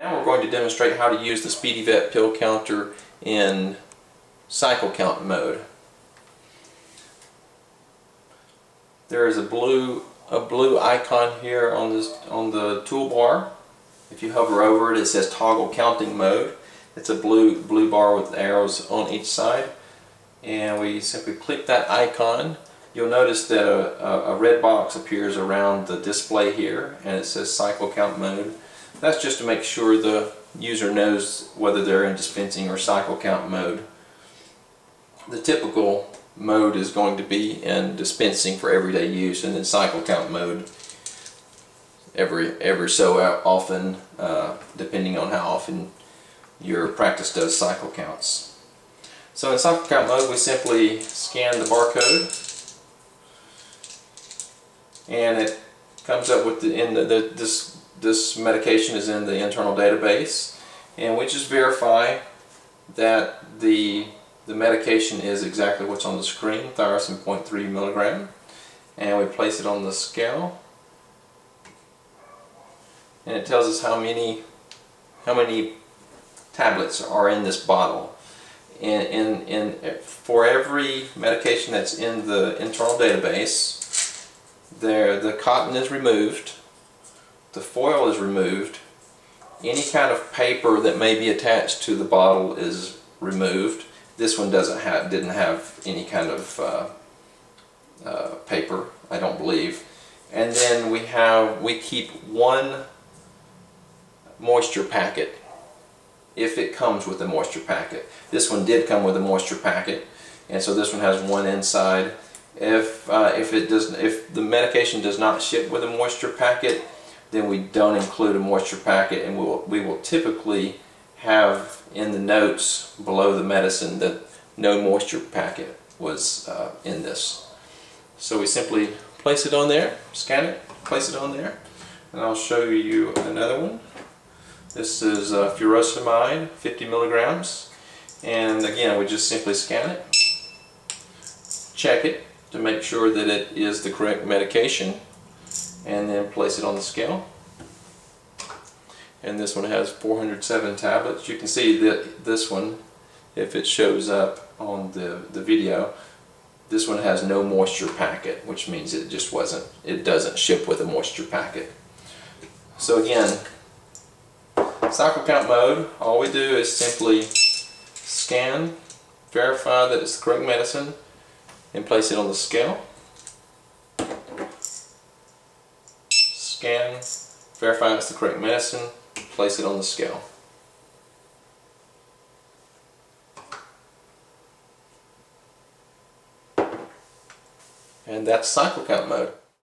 Now we're going to demonstrate how to use the SpeedyVet pill counter in cycle count mode. There is a blue a blue icon here on this on the toolbar. If you hover over it, it says toggle counting mode. It's a blue blue bar with arrows on each side, and we simply click that icon. You'll notice that a, a red box appears around the display here, and it says cycle count mode. That's just to make sure the user knows whether they're in dispensing or cycle count mode. The typical mode is going to be in dispensing for everyday use and then cycle count mode every every so often uh, depending on how often your practice does cycle counts. So in cycle count mode we simply scan the barcode and it comes up with the in the, the this this medication is in the internal database and we just verify that the the medication is exactly what's on the screen, thyrosin 0.3 milligram and we place it on the scale. And it tells us how many how many tablets are in this bottle. And in, in, for every medication that's in the internal database there the cotton is removed the foil is removed, any kind of paper that may be attached to the bottle is removed. This one doesn't have, didn't have any kind of uh, uh, paper, I don't believe. And then we have, we keep one moisture packet if it comes with a moisture packet. This one did come with a moisture packet and so this one has one inside. If, uh, if, it does, if the medication does not ship with a moisture packet, then we don't include a moisture packet and we'll, we will typically have in the notes below the medicine that no moisture packet was uh, in this. So we simply place it on there, scan it, place it on there, and I'll show you another one. This is uh, furosemide, 50 milligrams, and again we just simply scan it, check it to make sure that it is the correct medication, and then place it on the scale. And this one has 407 tablets. You can see that this one, if it shows up on the, the video, this one has no moisture packet, which means it just wasn't, it doesn't ship with a moisture packet. So again, cycle count mode, all we do is simply scan, verify that it's the correct medicine, and place it on the scale. Scan, verify it's the correct medicine, place it on the scale. And that's cycle count mode.